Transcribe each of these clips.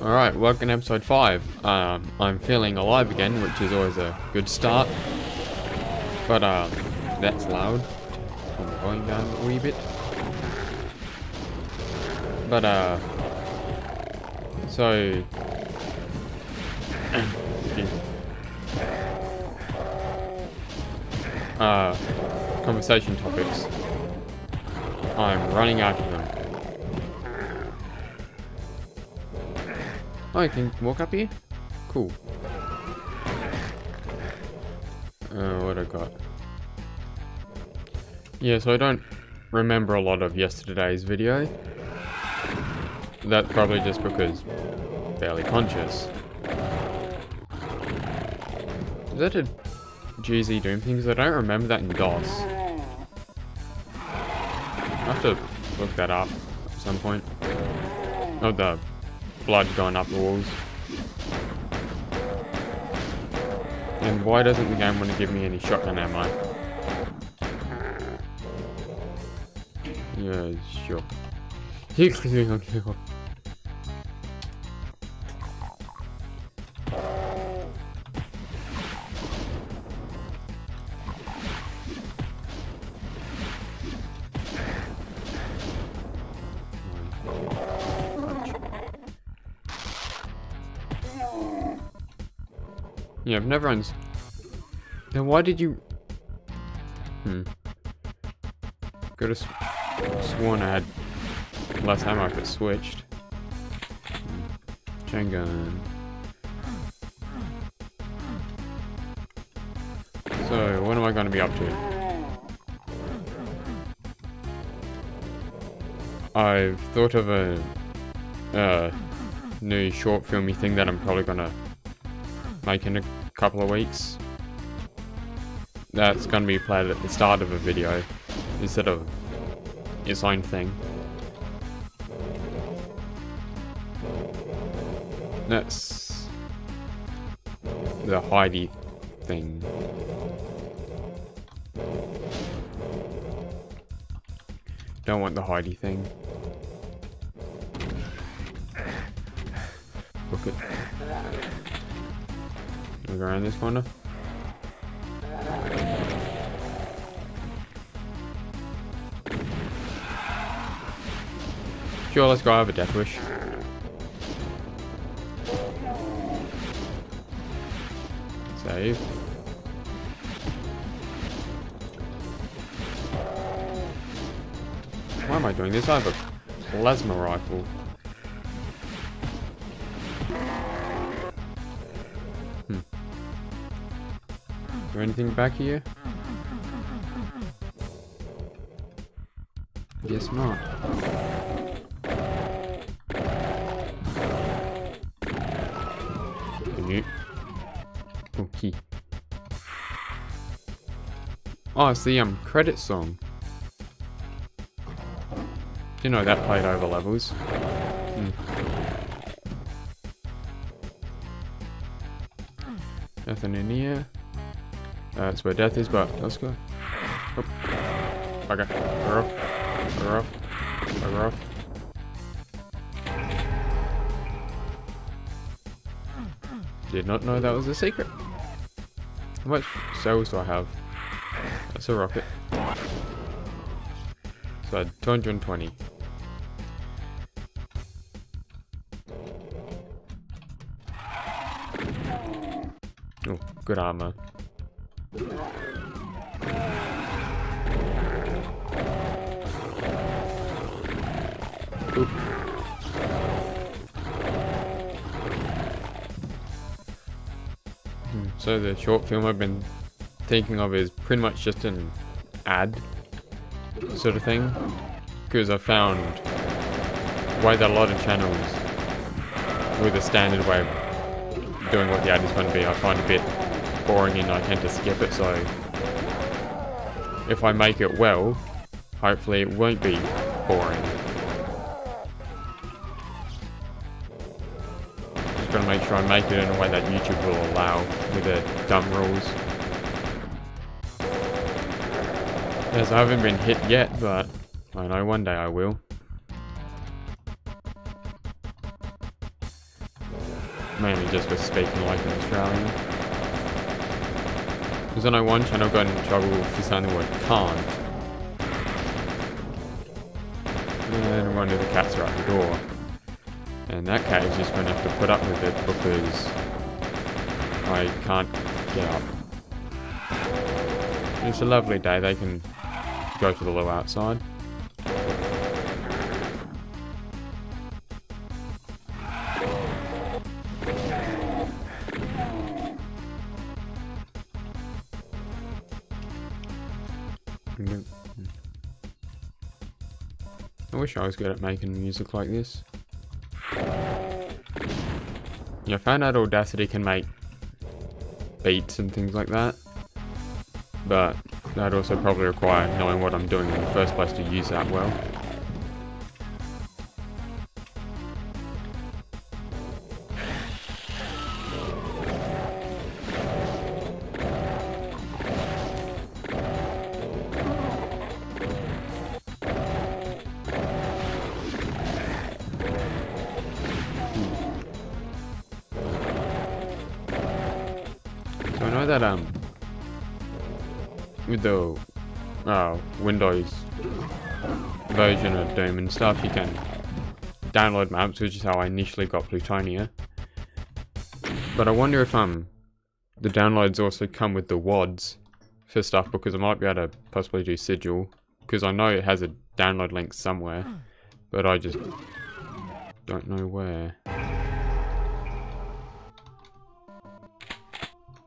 Alright, welcome to episode 5. Um, I'm feeling alive again, which is always a good start. But, um, that's loud. I'm going down a wee bit. But, uh, so, uh, conversation topics. I'm running out of them. Oh, I can walk up here? Cool. Uh, what I got? Yeah, so I don't remember a lot of yesterday's video. That's probably just because barely conscious. Is that a GZ Doom thing? Because I don't remember that in DOS. I have to look that up at some point. Oh, the blood going up the walls. And why doesn't the game want to give me any shotgun ammo? Yeah, sure. Yeah, I've never uns- Then why did you- Hmm. Could have sw sworn I had less ammo if it switched. Chain gun. So, what am I going to be up to? I've thought of a uh, new short filmy thing that I'm probably going to make in a couple of weeks. That's going to be played at the start of a video instead of its own thing. That's the Heidi thing. Don't want the Heidi thing. Look at. Go around this corner. Sure, let's go have a death wish. Save. Why am I doing this? I have a plasma rifle. There anything back here? Guess not. Okay. Oh, it's the um credit song. You know that played over levels. Hmm. Nothing in here. Uh, that's where death is, but let's go. Oh. Okay, we're off. We're off. We're off. Did not know that was a secret. How much cells do I have? That's a rocket. So 220. Oh, good armor. Oop. Hmm, So the short film I've been thinking of is pretty much just an ad sort of thing. Because I found that a lot of channels with a standard way of doing what the ad is going to be, I find a bit boring and I tend to skip it. So if I make it well, hopefully it won't be boring. Make sure I make it in a way that YouTube will allow with the dumb rules. As I haven't been hit yet, but I know one day I will. mainly just for speaking like an Australian. Because I know one channel got in trouble for saying the word can't. And one of the cats are at the door. And that cat is just going to have to put up with it because I can't get up. It's a lovely day, they can go to the loo outside. Mm-hmm. I wish I was good at making music like this. Yeah, I found out Audacity can make beats and things like that. But that'd also probably require knowing what I'm doing in the first place to use that well. That um with the uh, Windows version of Doom and stuff, you can download maps, which is how I initially got Plutonia. But I wonder if um the downloads also come with the WADs for stuff because I might be able to possibly do Sigil because I know it has a download link somewhere, but I just don't know where.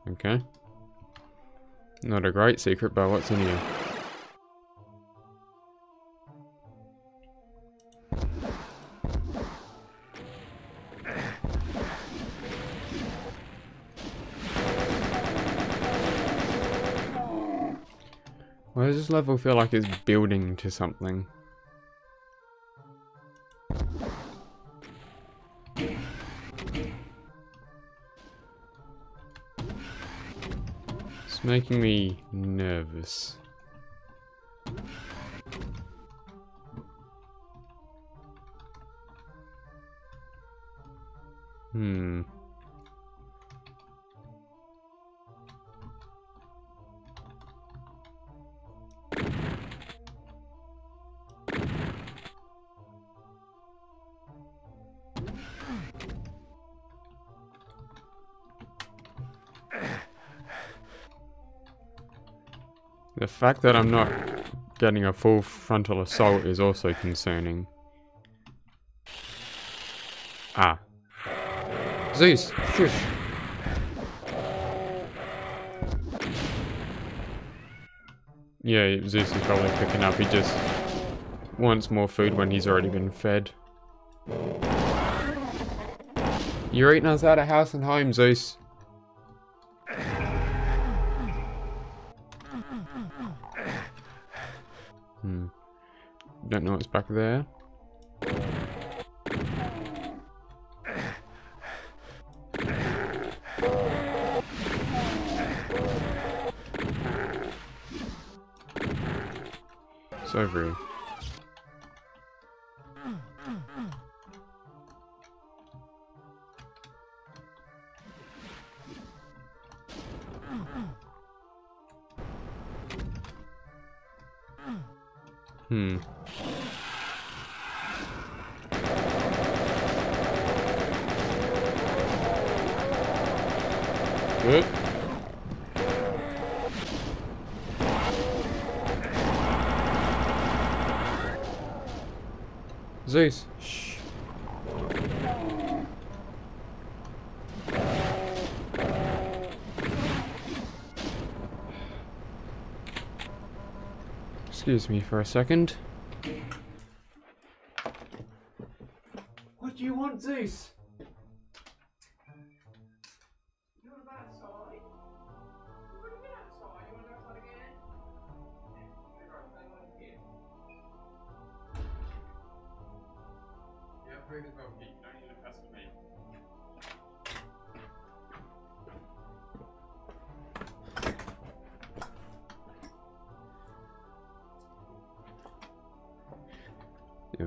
Okay. Not a great secret, but what's in here? Why does this level feel like it's building to something? Making me nervous. Hmm. The fact that I'm not getting a full frontal assault is also concerning. Ah. Zeus, shush. Yeah, Zeus is probably picking up. He just wants more food when he's already been fed. You're eating us out of house and home, Zeus. Don't know what's back there. It's over here. Hmm. Good. Zeus. Excuse me for a second. What do you want, Zeus? There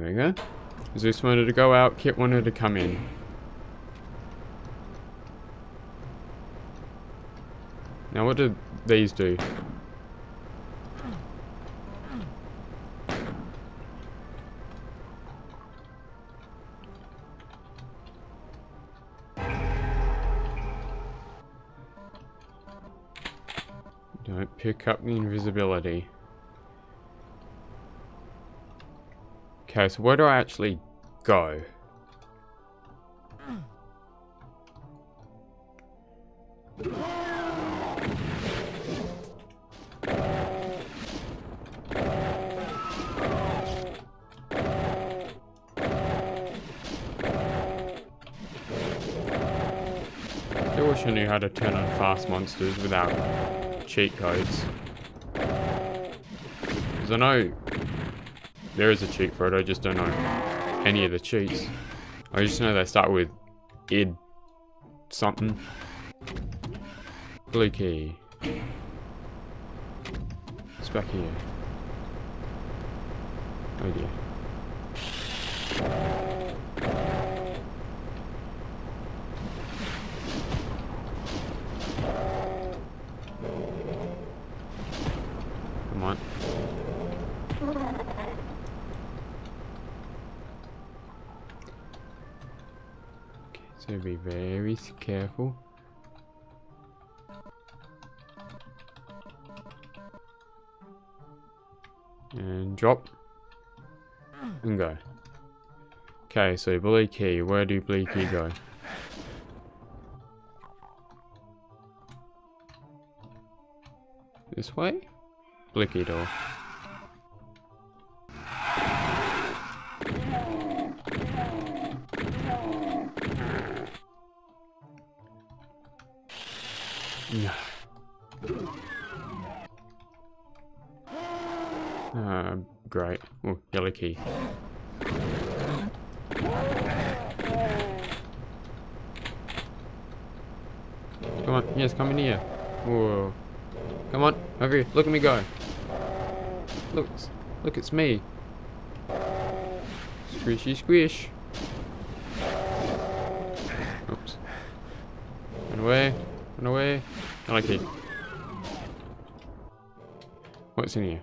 There we go. Zeus wanted to go out, Kit wanted to come in. Now what do these do? Don't pick up the invisibility. Okay, so where do I actually go? I wish I knew how to turn on fast monsters without cheat codes. Because I know there is a cheat for it, I just don't know any of the cheats. I just know they start with id something. Blue key. It's back here. Oh dear. Come on. So be very careful. And drop. And go. Okay, so blue key. Where do blue key go? This way? Blicky door. Key. Come on, yes, come in here. Whoa. Come on, over here. Look at me go. Look, look, it's me. Squishy squish. Oops. Run away. Run away. I like it. What's in here?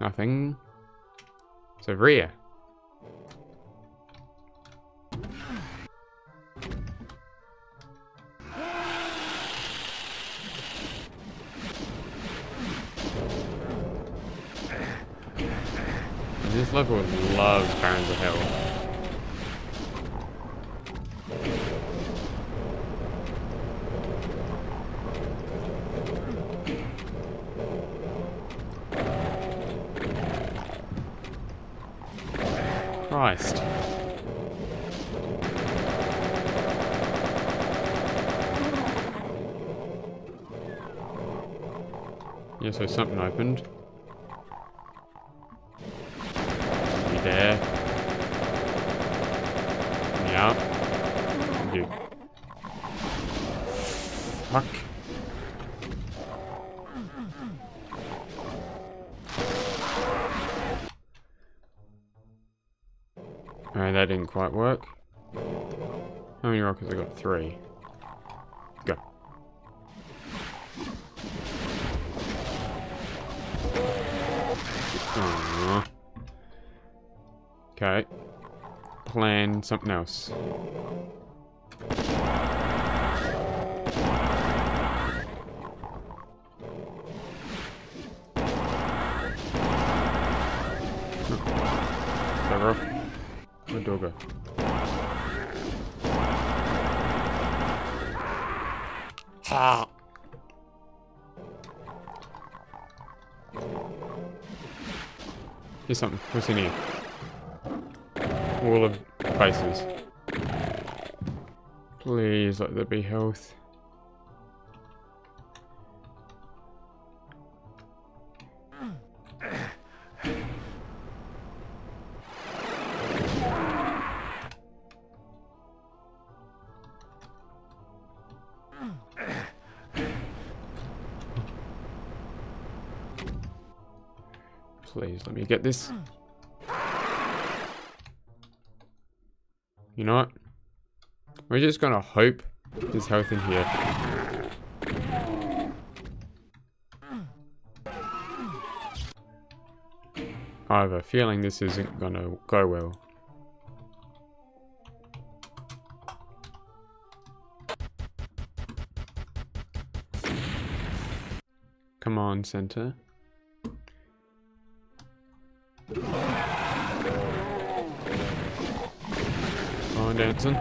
Nothing. It's over here. This level loves Barons of Hell. Christ. Yeah, so something opened. Alright, that didn't quite work. How many rockets? I got three. Go. Aww. Okay. Plan something else. Door? Ah. Here's something. What's in here? Wall of faces. Please let there be health. get this? You know what? We're just gonna hope there's health in here. I have a feeling this isn't gonna go well. Come on, center. On, dancing.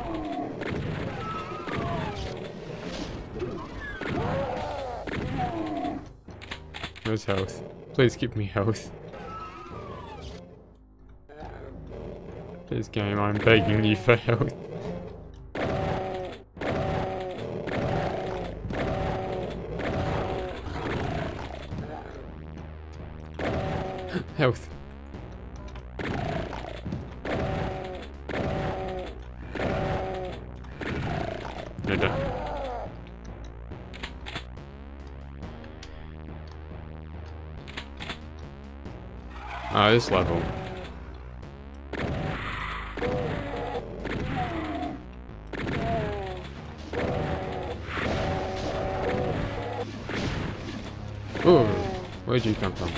Where's health? Please give me health. This game, I'm begging you for health. health. This level. Ooh, where'd you come from?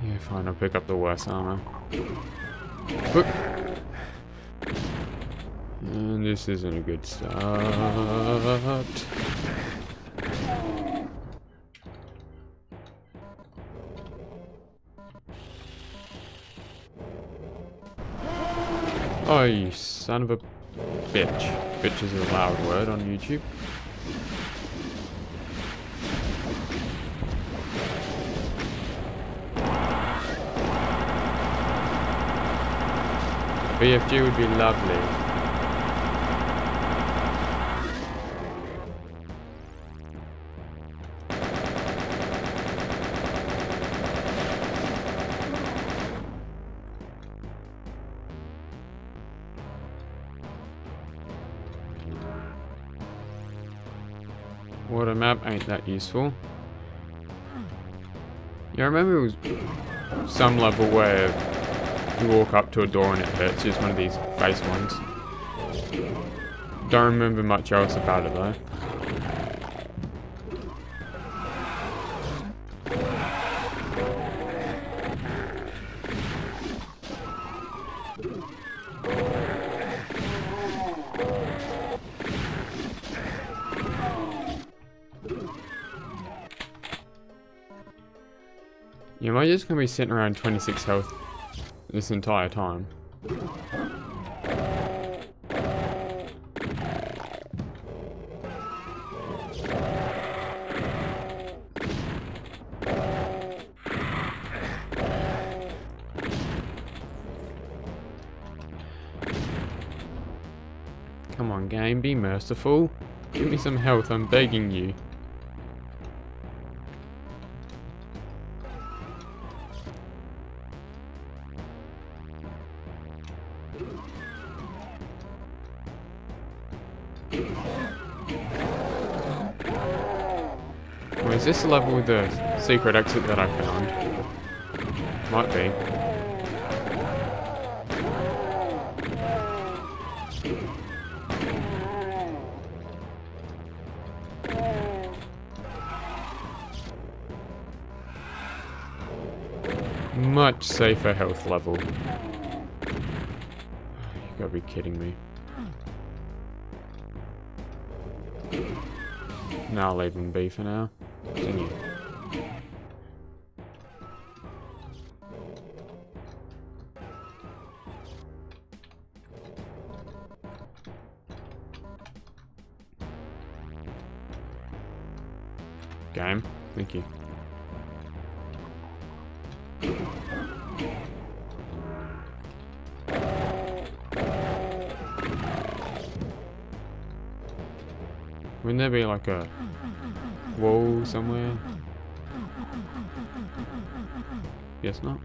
Yeah, fine, I'll pick up the worst armor. Oop. And this isn't a good start. Oh, you son of a bitch. Bitch is a loud word on YouTube. BFG would be lovely. Ain't that useful. Yeah, I remember it was some level where you walk up to a door and it hurts. Just one of these face ones. Don't remember much else about it though. Am I just gonna be sitting around 26 health this entire time? Come on game, be merciful. Give me some health, I'm begging you. This level with the secret exit that I found? Might be. Much safer health level. Oh, you gotta be kidding me. Now I'll leave them be for now. Game. Thank you. Wouldn't there be like a wall somewhere? Guess not.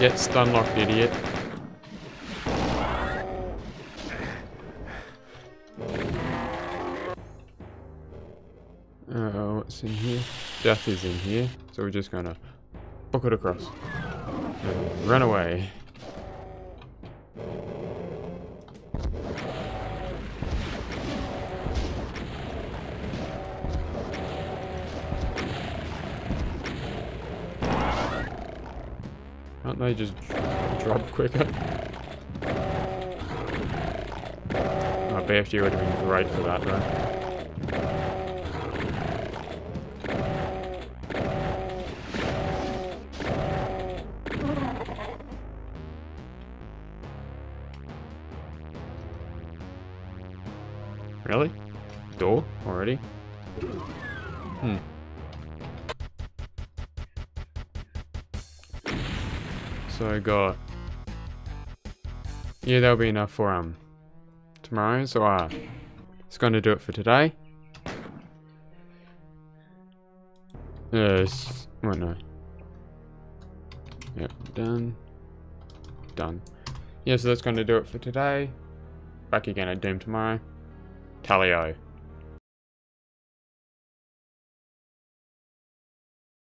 Get stun locked, idiot. Uh, what's in here? Death is in here, so we're just gonna book it across. And run away. Can't they just drop quicker? Oh, BFG would have been great for that, though. Really? Door? Already? Hmm. So I got... Yeah, that'll be enough for, um, tomorrow. So, uh, it's going to do it for today. Yes. Uh, no. Yep, done. Done. Yeah, so that's going to do it for today. Back again at Doom tomorrow. Talio.